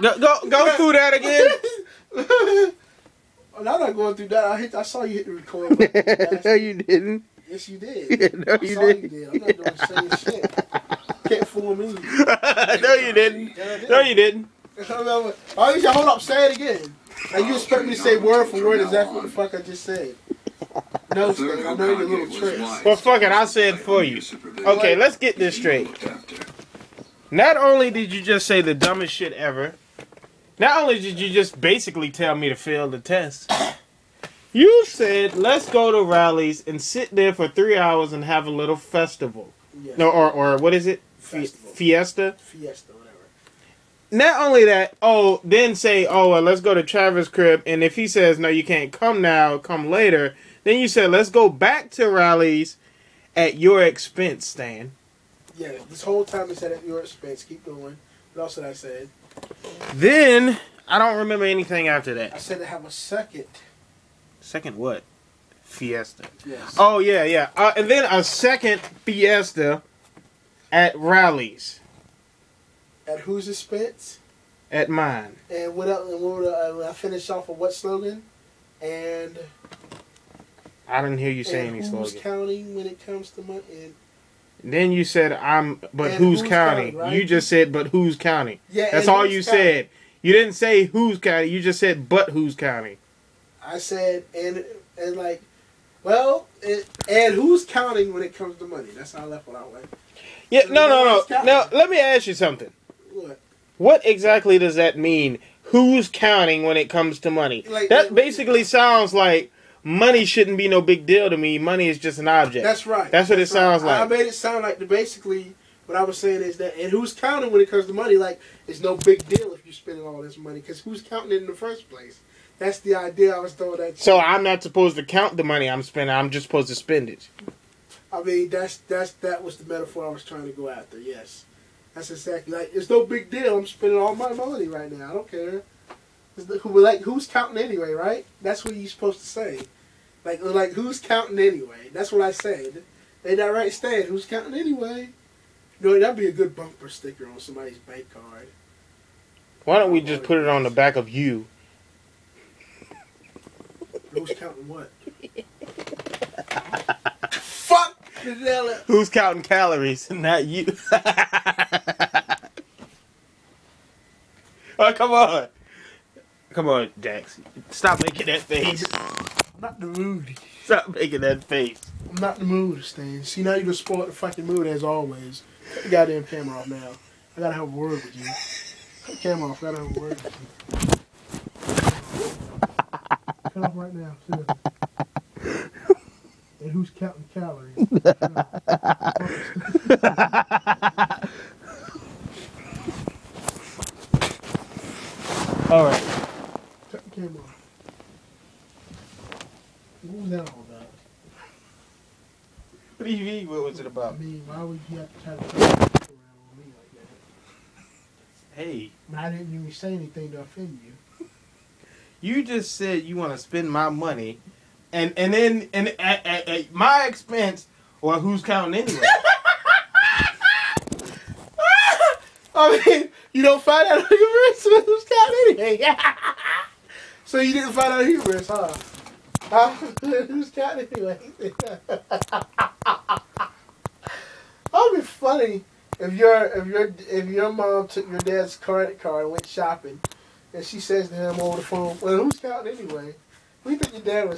Go go go through that again. oh, I'm not going through that. I hit. I saw you hit the record. button. no, you didn't. yes, you did. Yeah, no, I you saw you didn't. did. I'm not doing the same shit. Can't fool me. no, you didn't. I did. No, you didn't. Did you hold up? Say it again. Now you expect me to say word for word exactly what the fuck I just said. No, Stan, I know your little tricks. Well, fuck it. I said for you. Okay, let's get this straight. Not only did you just say the dumbest shit ever, not only did you just basically tell me to fail the test, you said let's go to Rally's and sit there for three hours and have a little festival. Yes. No, or or what is it? Festival. Fiesta. Fiesta, whatever. Not only that, oh, then say, oh, well, let's go to Travis' crib, and if he says no, you can't come now, come later, then you said let's go back to Rally's at your expense, Stan. Yeah, this whole time he said at your expense. Keep going. What else did I say? Then I don't remember anything after that. I said to have a second. Second what? Fiesta. Yes. Oh yeah, yeah. Uh, and then a second fiesta at Rally's At whose expense? at mine. And what else? And what would I, I finish off with what slogan? And, I didn't hear you say any who's slogan. counting when it comes to money? And Then you said I'm, but And who's, who's counting? counting, right? You just said, but who's counting? yeah, That's all you counting? said. You didn't say who's counting. You just said, but who's counting. I said and and like, well, it, and who's counting when it comes to money? That's how I left it out. Like, Yeah, So no, no, no. counting? Now let me ask you something. what? What exactly does that mean? Who's counting when it comes to money? Like- that like- basically sounds like money shouldn't be no big deal to me. Money is just an object. That's right. That's what it sounds like. I made it sound like the basically what I was saying is that and who's counting when it comes to money? Like it's no big deal if you're spending all this money because who's counting it in the first place? That's the idea I was throwing at you. So I'm not supposed to count the money I'm spending. I'm just supposed to spend it. I mean, that's that's that was the metaphor I was trying to go after. Yes, that's exactly like it's no big deal. I'm spending all my money right now. I don't care. Who like who's counting anyway, right? That's what you're supposed to say. Like like who's counting anyway? That's what I said. Ain't that right, Stan? Who's counting anyway? You know that'd be a good bumper sticker on somebody's bank card. Why don't we just oh, put it on the back of you? Who's counting what? Fuck Who's counting calories? And not you. oh, come on. Come on, Jax. Stop making that face. I'm not in the mood. Stop making that face. I'm not in the mood, Stan. See, now you just spoiled the fucking mood as always. Cut the goddamn camera off now. I gotta have a word with you. Cut the camera off. I gotta have a word with you. Cut off right now, too. And who's counting calories? All right. Cut the camera off. What was that all about? What do you mean? What was it about? I mean, why would you have to try to turn your around on me like that? Hey, I didn't even say anything to offend you. you just said you want to spend my money, and and then and at, at, at my expense, or who's counting anyway? I mean, you don't find out humorous with who's counting anyway. so you didn't find out humorous, huh? Huh? who's anyway? That'd be funny if your if your if your mom took your dad's credit card and went shopping, and she says to him over the phone, "Well, who's counting anyway?" We think your dad would